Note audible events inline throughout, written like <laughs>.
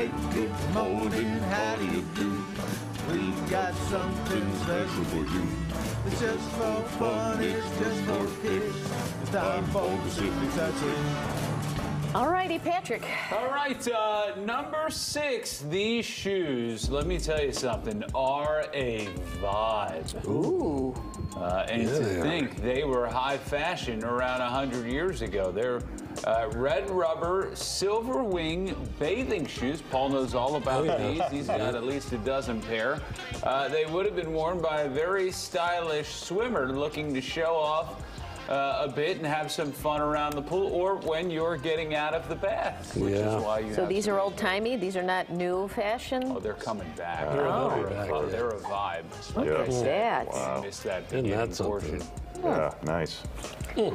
Hey, good morning, how do you do? We've got something special for you. It's just for fun, it's just for kids. It's time for Pacific Touching. All righty, Patrick. All right, uh, number six. These shoes, let me tell you something, are a vibe. Ooh. Uh, and Yeah, to they are. think they were high fashion around 100 years ago. They're uh, red rubber, silver wing bathing shoes. Paul knows all about Oh, these. He's got at least a dozen pair. Uh, they would have been worn by a very stylish swimmer looking to show off. Uh, a bit and have some fun around the pool, or when you're getting out of the bath, which Yeah. is why you. So have these are old timey. These are not new fashion. Oh, they're coming back. They're oh, they're, back, a, vi- yeah. they're a vibe. Look Yeah. at that. I missed that Isn't that something? portion. Yeah, nice. All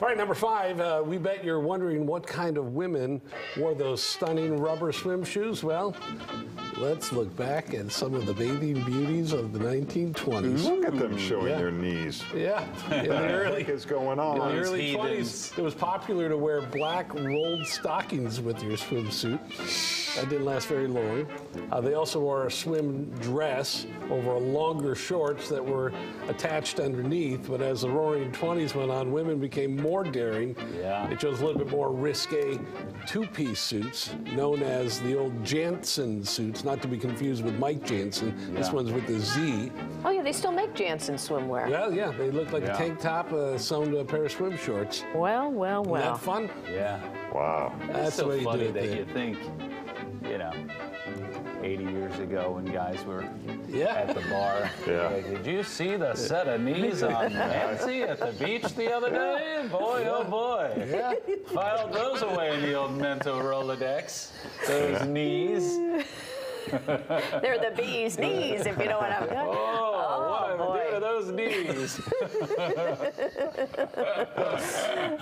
right, number five. Uh, we bet you're wondering what kind of women wore those stunning rubber swim shoes. Well, let's look back at some of the bathing beauties of the 1920s. Look at them showing Yeah. their knees. Yeah, in <laughs> the early, heck is going in the early heathens. 20s, it was popular to wear black rolled stockings with your swimsuit. That didn't last very long. Uh, they also wore a swim dress over longer shorts that were attached underneath. But as the roaring 20s went on, women became more daring. Yeah. They chose a little bit more risque two-piece suits, known as the old Jantzen suits, not to be confused with Mike Jansen. This one's with the Z. Oh yeah, they still make Jantzen swimwear. Well, yeah, they look like Yeah. a tank top uh, sewn to a pair of swim shorts. Well, well, well. Isn't well. that fun? Yeah. Wow. That's It's so the way you funny do it that there. you think, you know, 80 years ago when guys were Yeah. at the bar. Yeah. like, Did you see the set of knees on <laughs> Nancy at the beach the other day? Boy, oh boy. Yeah. Filed those away in the old mental Rolodex. Those knees. <laughs> They're the bee's knees, if you know what I'm <laughs> talking Oh, what boy. do I those knees? <laughs>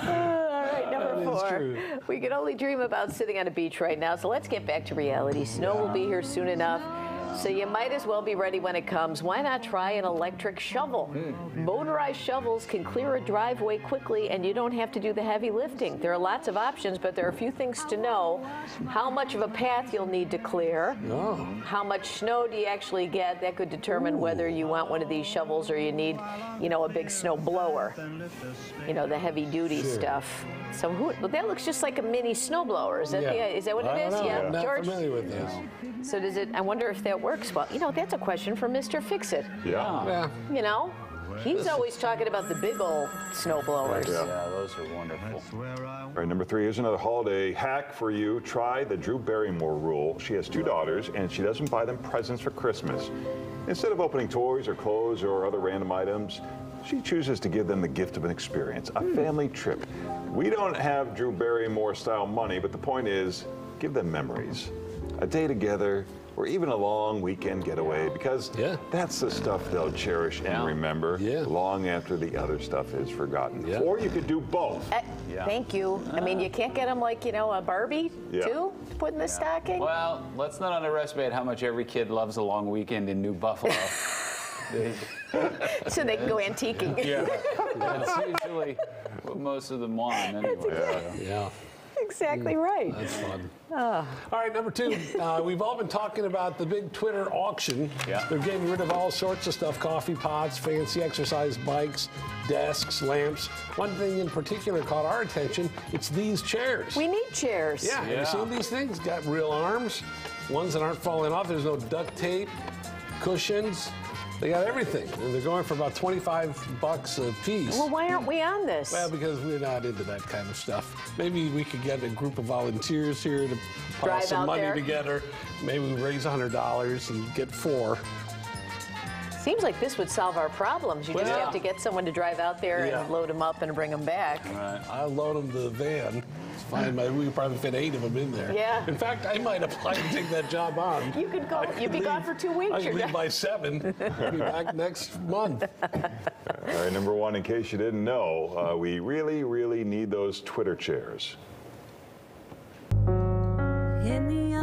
All right, number four. We can only dream about sitting on a beach right now, so let's get back to reality. Snow will be here soon enough. So you might as well be ready when it comes. Why not try an electric shovel? Hmm. Motorized shovels can clear a driveway quickly and you don't have to do the heavy lifting. There are lots of options, but there are a few things to know. How much of a path you'll need to clear. Oh. How much snow do you actually get? That could determine whether you want one of these shovels or you need, you know, a big snow blower. You know, the heavy duty stuff. So who, well, that looks just like a mini snow blower. Is that Yeah. the, is that what I it don't know. Yeah, I'm not George. familiar with this. So does it? I wonder if that works well. You know, that's a question for Mr. Fix It. Yeah. Yeah. You know, he's always talking about the big old snow blowers. Yeah. Yeah, those are wonderful. All right, number three, here's another holiday hack for you. Try the Drew Barrymore rule. She has two daughters, and she doesn't buy them presents for Christmas. Instead of opening toys or clothes or other random items, she chooses to give them the gift of an experience, a hmm. family trip. We don't have Drew Barrymore style money, but the point is, give them memories. A day together, or even a long weekend getaway, because Yeah. that's the stuff they'll cherish Yeah. and remember Yeah. long after the other stuff is forgotten. Yeah. Or you could do both. Eh, yeah. Thank you. I mean, you can't get them like you know a Barbie Yeah. too. to Put in the stocking. Well, let's not underestimate how much every kid loves a long weekend in New Buffalo. <laughs> So they can go antiquing. yeah, that's usually what most of them want anyway. Yeah. Exactly right. That's fun. Ah. All right, number two. Uh, we've all been talking about the big Twitter auction. Yeah. They're getting rid of all sorts of stuff coffee pots, fancy exercise bikes, desks, lamps. One thing in particular caught our attention it's these chairs. We need chairs. yeah, have Yeah. you seen these things? Got real arms, ones that aren't falling off. There's no duct tape, cushions. They got everything. They're going for about 25 bucks a piece. Well, why aren't we on this? Well, because we're not into that kind of stuff. Maybe we could get a group of volunteers here to pile some money there. together. Maybe we raise $100 and get four. Seems like this would solve our problems. You just Well- have to get someone to drive out there Yeah. and load them up and bring them back. All right. I'll load them to the van. It's fine. but We could probably fit eight of them in there. Yeah. In fact, I might apply to take that job on. You could go. Could You'd be gone for two weeks. I You're could leave done. by seven. I'll be back next month. All right, number one, in case you didn't know, uh, we really, really need those Twitter chairs. In the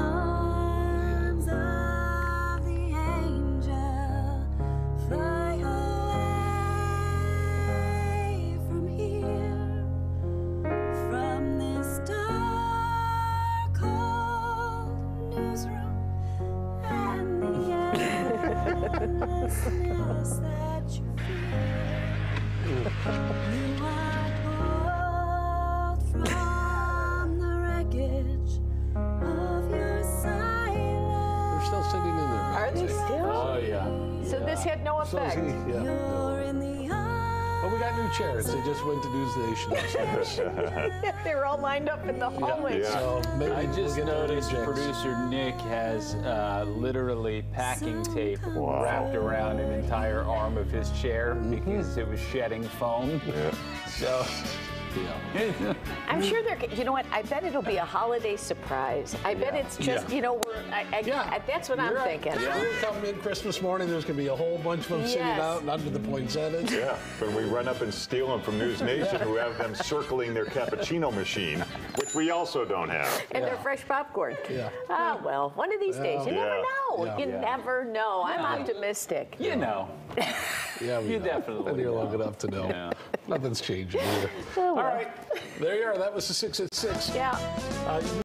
still sitting in there. Are they still? Oh, yeah. So this had no So effect. he, yeah. You're in the arms But we got new chairs. They just went to Newsnation upstairs. <laughs> they were all lined up in the hallway. Yeah. So maybe I we'll just get rid of noticed these producer Nick has uh, literally packing tape wrapped around an entire arm of his chair because it was shedding foam. So, Yeah. I'm sure they're. You know what? I bet it'll be a holiday surprise. I bet it's just. Yeah. You know, we're. I, I, Yeah. I- that's what I'm You're right. thinking. We're coming in Christmas morning. There's going to be a whole bunch of them sitting out and under the poinsettias. Yeah, when we run up and steal them from NewsNation, who have them circling their cappuccino machine, which we also don't have. And their fresh popcorn. Yeah. Ah, well, one of these days. You Yeah. never know. Yeah. You Yeah. never know. I'm optimistic. you know. Yeah, we You know. definitely Been here know. long enough to know. Yeah. Nothing's changing <laughs> here. Oh, well. right, there you are. That was the six at six. Yeah. Uh,